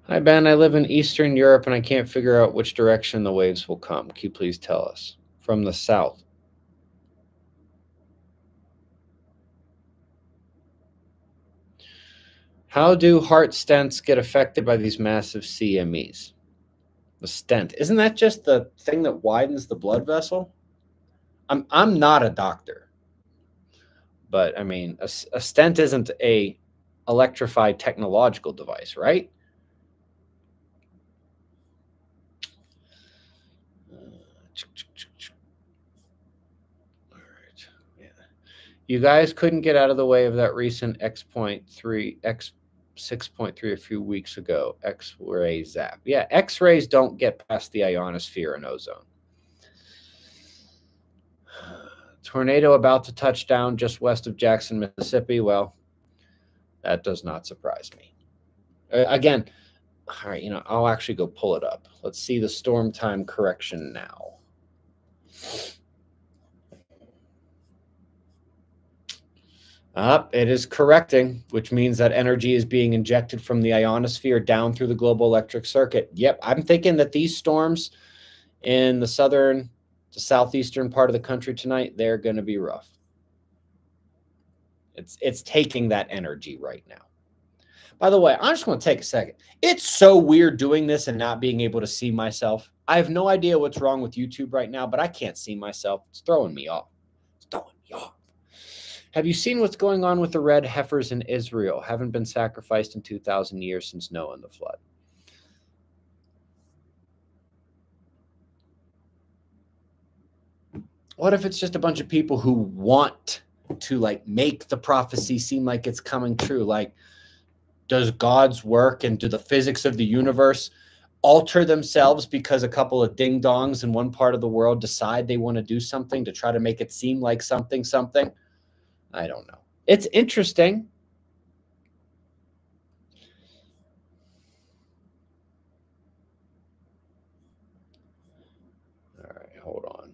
Hi, Ben. I live in Eastern Europe and I can't figure out which direction the waves will come. Can you please tell us? From the south. How do heart stents get affected by these massive CMEs? The stent. Isn't that just the thing that widens the blood vessel? I'm I'm not a doctor. But I mean, a, a stent isn't a electrified technological device, right? You guys couldn't get out of the way of that recent X.3, X 6.3 a few weeks ago. X ray zap. Yeah, X rays don't get past the ionosphere and ozone. Tornado about to touch down just west of Jackson, Mississippi. Well, that does not surprise me. Uh, again, all right, you know, I'll actually go pull it up. Let's see the storm time correction now. Up, it is correcting, which means that energy is being injected from the ionosphere down through the global electric circuit. Yep, I'm thinking that these storms in the southern to southeastern part of the country tonight, they're going to be rough. It's it's taking that energy right now. By the way, I'm just want to take a second. It's so weird doing this and not being able to see myself. I have no idea what's wrong with YouTube right now, but I can't see myself. It's throwing me off. It's throwing me off. Have you seen what's going on with the red heifers in Israel? Haven't been sacrificed in 2,000 years since Noah and the flood. What if it's just a bunch of people who want to like make the prophecy seem like it's coming true? Like, does God's work and do the physics of the universe alter themselves because a couple of ding dongs in one part of the world decide they want to do something to try to make it seem like something, something? I don't know. It's interesting. All right, hold on.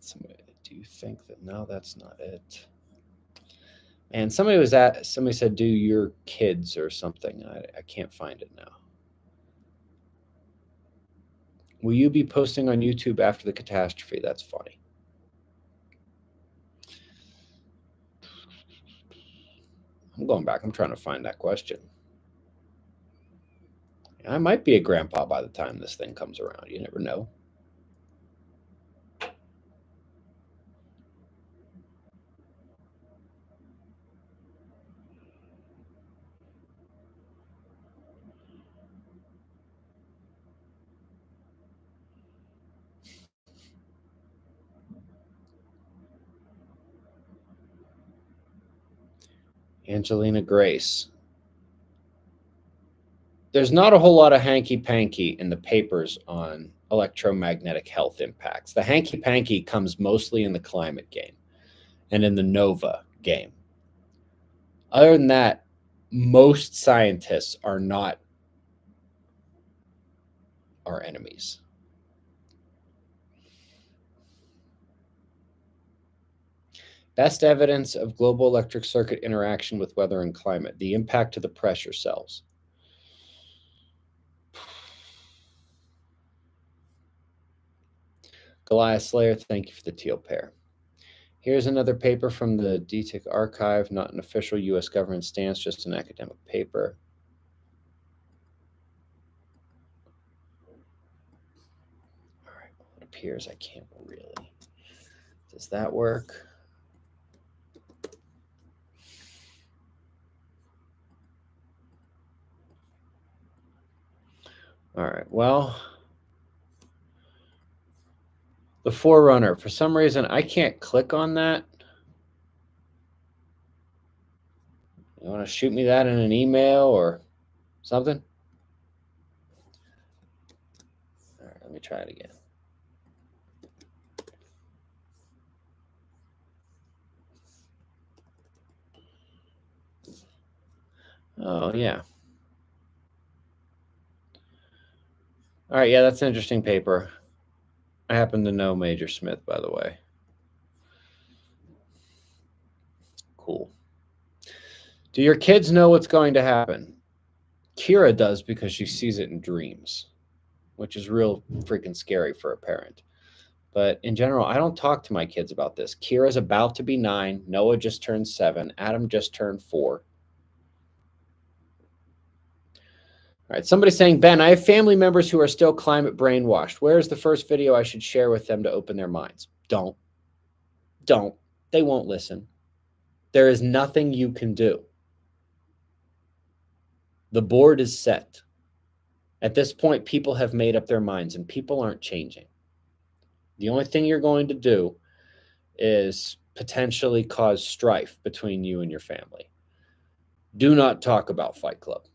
Somebody, do you think that no, that's not it? And somebody was at somebody said, "Do your kids or something?" I, I can't find it now. Will you be posting on YouTube after the catastrophe? That's funny. I'm going back. I'm trying to find that question. I might be a grandpa by the time this thing comes around. You never know. Angelina Grace. There's not a whole lot of hanky panky in the papers on electromagnetic health impacts. The hanky panky comes mostly in the climate game and in the NOVA game. Other than that, most scientists are not our enemies. Best evidence of global electric circuit interaction with weather and climate, the impact to the pressure cells. Goliath Slayer, thank you for the teal pair. Here's another paper from the DTIC archive, not an official U.S. government stance, just an academic paper. All right, well, it appears I can't really. Does that work? All right. Well, the Forerunner. For some reason, I can't click on that. You want to shoot me that in an email or something? All right. Let me try it again. Oh, yeah. All right, yeah, that's an interesting paper. I happen to know Major Smith, by the way. Cool. Do your kids know what's going to happen? Kira does because she sees it in dreams, which is real freaking scary for a parent. But in general, I don't talk to my kids about this. Kira's about to be nine. Noah just turned seven. Adam just turned four. All right, somebody's saying, Ben, I have family members who are still climate brainwashed. Where is the first video I should share with them to open their minds? Don't. Don't. They won't listen. There is nothing you can do. The board is set. At this point, people have made up their minds and people aren't changing. The only thing you're going to do is potentially cause strife between you and your family. Do not talk about Fight Club.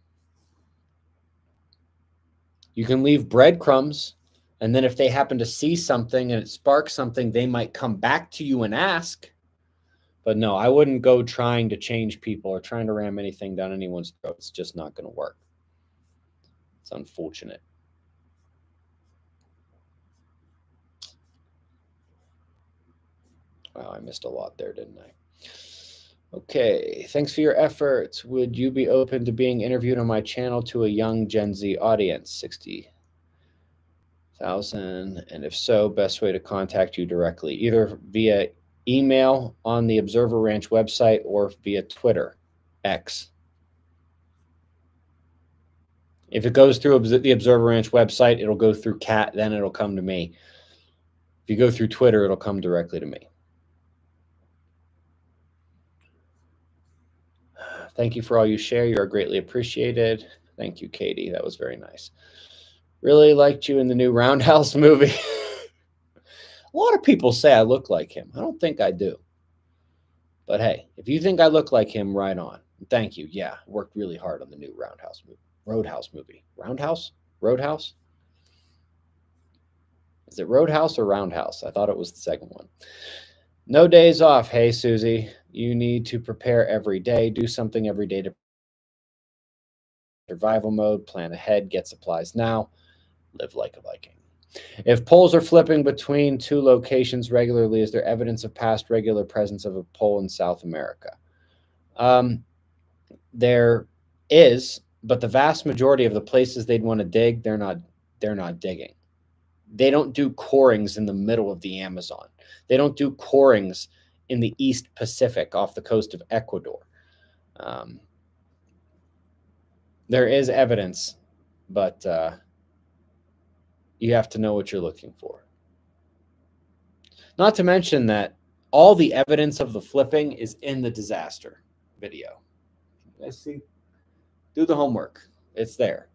You can leave breadcrumbs, and then if they happen to see something and it sparks something, they might come back to you and ask. But no, I wouldn't go trying to change people or trying to ram anything down anyone's throat. It's just not going to work. It's unfortunate. Wow, I missed a lot there, didn't I? Okay, thanks for your efforts. Would you be open to being interviewed on my channel to a young Gen Z audience? 60,000. And if so, best way to contact you directly, either via email on the Observer Ranch website or via Twitter, X. If it goes through the Observer Ranch website, it'll go through Cat, then it'll come to me. If you go through Twitter, it'll come directly to me. Thank you for all you share. You are greatly appreciated. Thank you, Katie. That was very nice. Really liked you in the new Roundhouse movie. A lot of people say I look like him. I don't think I do. But hey, if you think I look like him, right on. Thank you. Yeah, worked really hard on the new Roundhouse movie. Roadhouse movie. Roundhouse? Roadhouse? Is it Roadhouse or Roundhouse? I thought it was the second one. No days off. Hey, Susie. You need to prepare every day, do something every day to survival mode, plan ahead, get supplies now, live like a Viking. If poles are flipping between two locations regularly, is there evidence of past regular presence of a pole in South America? Um, there is, but the vast majority of the places they'd want to dig, they're not they're not digging. They don't do corings in the middle of the Amazon. They don't do corings in the East Pacific off the coast of Ecuador. Um, there is evidence, but uh, you have to know what you're looking for. Not to mention that all the evidence of the flipping is in the disaster video. I see. Do the homework. It's there.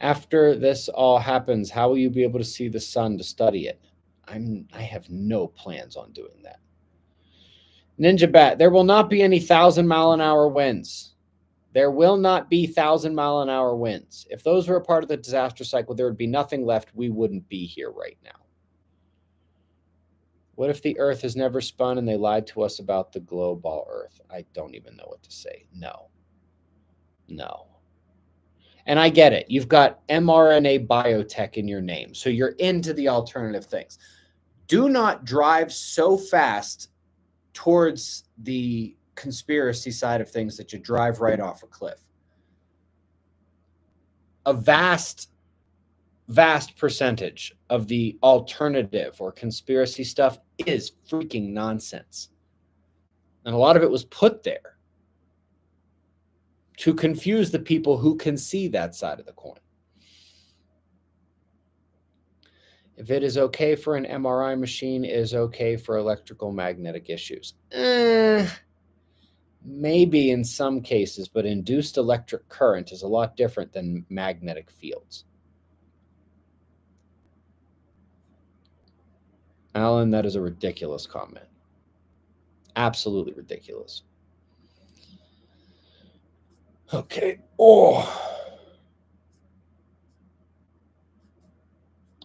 After this all happens, how will you be able to see the sun to study it? I'm I have no plans on doing that. Ninja Bat, there will not be any thousand mile an hour winds. There will not be thousand mile an hour winds. If those were a part of the disaster cycle, there would be nothing left. We wouldn't be here right now. What if the Earth has never spun and they lied to us about the global Earth? I don't even know what to say. No. No. And I get it. You've got mRNA biotech in your name. So you're into the alternative things do not drive so fast towards the conspiracy side of things that you drive right off a cliff. A vast, vast percentage of the alternative or conspiracy stuff is freaking nonsense. And a lot of it was put there to confuse the people who can see that side of the coin. If it is okay for an MRI machine, it is okay for electrical magnetic issues. Eh, maybe in some cases, but induced electric current is a lot different than magnetic fields. Alan, that is a ridiculous comment. Absolutely ridiculous. Okay. Oh.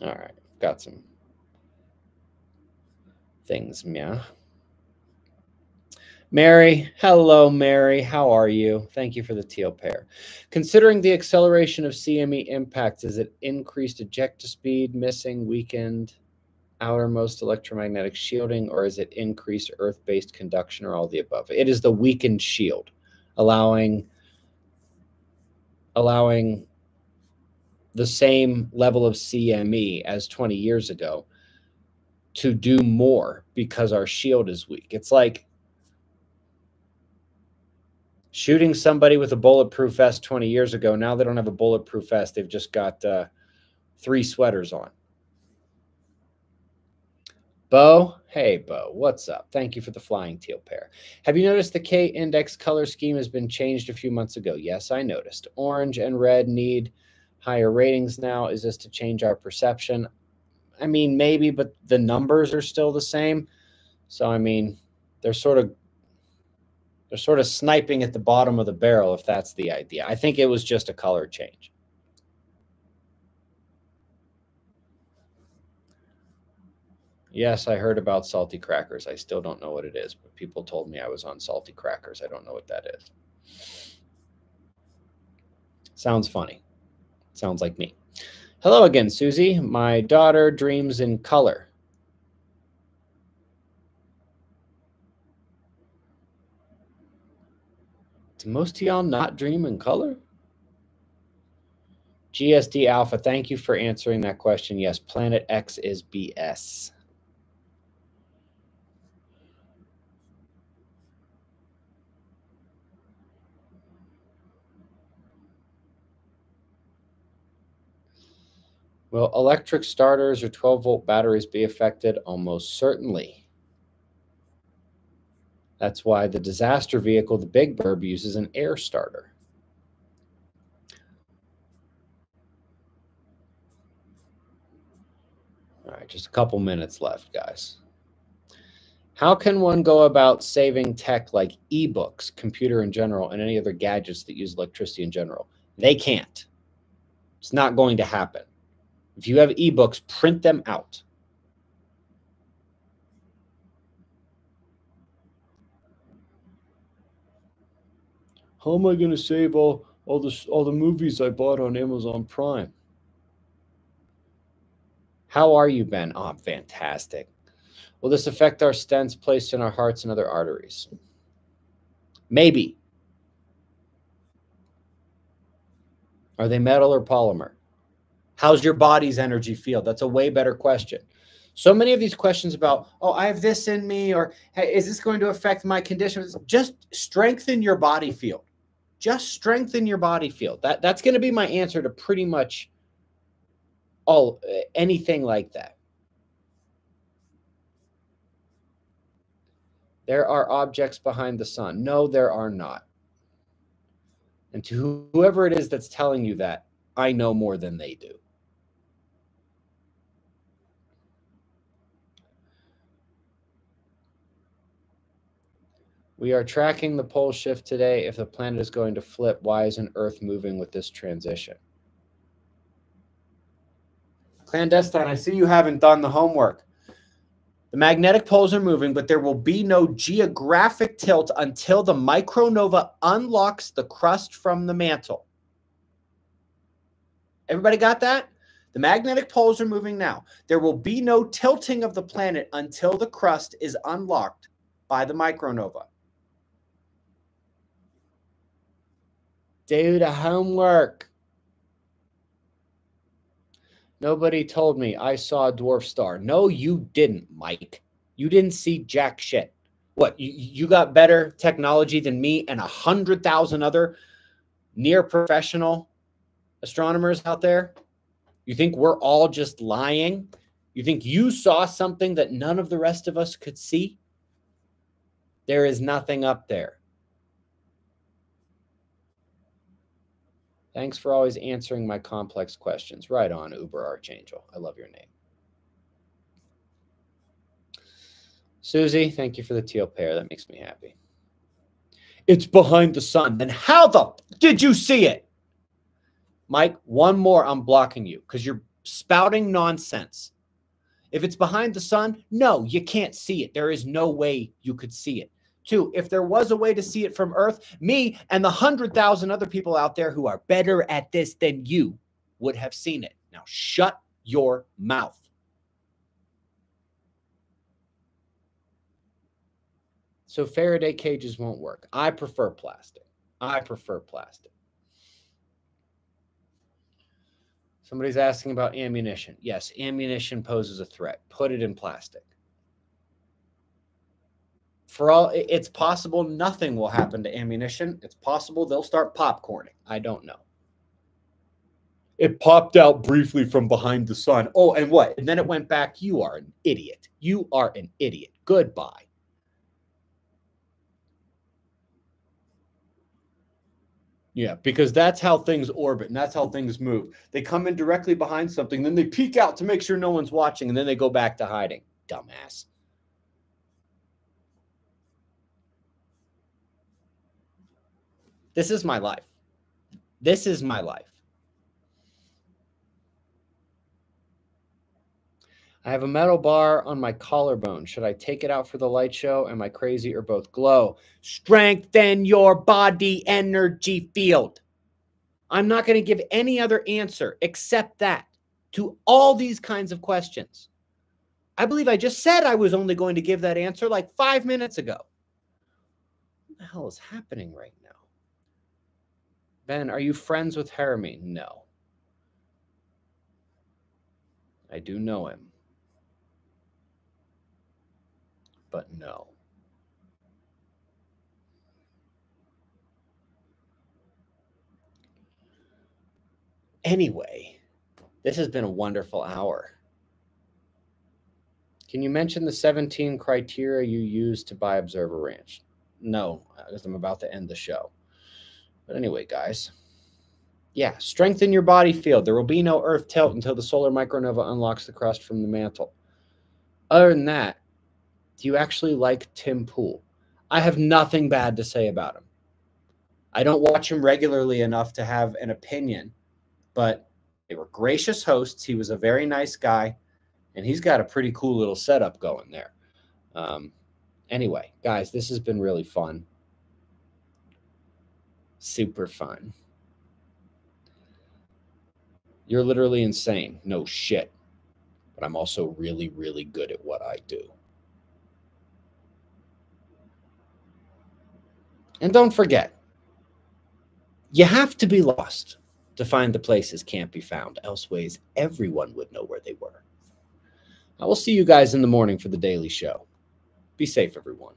All right got some things, yeah. Mary, hello, Mary. How are you? Thank you for the teal pair. Considering the acceleration of CME impacts, is it increased ejecta speed, missing, weakened, outermost electromagnetic shielding, or is it increased earth-based conduction, or all the above? It is the weakened shield, allowing allowing the same level of CME as 20 years ago to do more because our shield is weak. It's like shooting somebody with a bulletproof vest 20 years ago. Now they don't have a bulletproof vest. They've just got uh, three sweaters on. Bo, hey, Bo, what's up? Thank you for the flying teal pair. Have you noticed the K index color scheme has been changed a few months ago? Yes, I noticed. Orange and red need higher ratings now? Is this to change our perception? I mean, maybe, but the numbers are still the same. So, I mean, they're sort of they're sort of sniping at the bottom of the barrel if that's the idea. I think it was just a color change. Yes, I heard about salty crackers. I still don't know what it is, but people told me I was on salty crackers. I don't know what that is. Sounds funny. Sounds like me. Hello again, Susie. My daughter dreams in color. Do most of y'all not dream in color? GSD Alpha, thank you for answering that question. Yes, Planet X is BS. Will electric starters or 12 volt batteries be affected? Almost certainly. That's why the disaster vehicle, the Big Burb, uses an air starter. All right, just a couple minutes left, guys. How can one go about saving tech like ebooks, computer in general, and any other gadgets that use electricity in general? They can't. It's not going to happen. If you have ebooks, print them out. How am I going to save all all the all the movies I bought on Amazon Prime? How are you, Ben? Oh, I'm fantastic. Will this affect our stents placed in our hearts and other arteries? Maybe. Are they metal or polymer? How's your body's energy field? That's a way better question. So many of these questions about, oh, I have this in me, or hey, is this going to affect my condition? Just strengthen your body field. Just strengthen your body field. That that's going to be my answer to pretty much all eh, anything like that. There are objects behind the sun. No, there are not. And to whoever it is that's telling you that, I know more than they do. We are tracking the pole shift today. If the planet is going to flip, why isn't Earth moving with this transition? Clandestine, I see you haven't done the homework. The magnetic poles are moving, but there will be no geographic tilt until the micronova unlocks the crust from the mantle. Everybody got that? The magnetic poles are moving now. There will be no tilting of the planet until the crust is unlocked by the micronova. Do the homework. Nobody told me I saw a dwarf star. No, you didn't, Mike. You didn't see jack shit. What, you, you got better technology than me and a hundred thousand other near professional astronomers out there? You think we're all just lying? You think you saw something that none of the rest of us could see? There is nothing up there. Thanks for always answering my complex questions. Right on, Uber Archangel. I love your name. Susie, thank you for the teal pair. That makes me happy. It's behind the sun. Then how the did you see it? Mike, one more, I'm blocking you because you're spouting nonsense. If it's behind the sun, no, you can't see it. There is no way you could see it. Two, if there was a way to see it from Earth, me and the 100,000 other people out there who are better at this than you would have seen it. Now shut your mouth. So Faraday cages won't work. I prefer plastic. I prefer plastic. Somebody's asking about ammunition. Yes, ammunition poses a threat. Put it in plastic for all it's possible nothing will happen to ammunition. It's possible they'll start popcorning. I don't know. It popped out briefly from behind the sun. Oh, and what? And then it went back. You are an idiot. You are an idiot. Goodbye. Yeah, because that's how things orbit and that's how things move. They come in directly behind something, then they peek out to make sure no one's watching, and then they go back to hiding. Dumbass. This is my life. This is my life. I have a metal bar on my collarbone. Should I take it out for the light show? Am I crazy or both? Glow. Strengthen your body energy field. I'm not going to give any other answer except that to all these kinds of questions. I believe I just said I was only going to give that answer like five minutes ago. What the hell is happening right now? Ben, are you friends with Harami? No. I do know him. But no. Anyway, this has been a wonderful hour. Can you mention the 17 criteria you use to buy Observer Ranch? No, because I'm about to end the show. But anyway, guys, yeah, strengthen your body field. There will be no Earth tilt until the solar micronova unlocks the crust from the mantle. Other than that, do you actually like Tim Pool? I have nothing bad to say about him. I don't watch him regularly enough to have an opinion, but they were gracious hosts. He was a very nice guy, and he's got a pretty cool little setup going there. Um, anyway, guys, this has been really fun super fun. You're literally insane. No shit. But I'm also really, really good at what I do. And don't forget, you have to be lost to find the places can't be found. Elseways, everyone would know where they were. I will see you guys in the morning for the daily show. Be safe, everyone.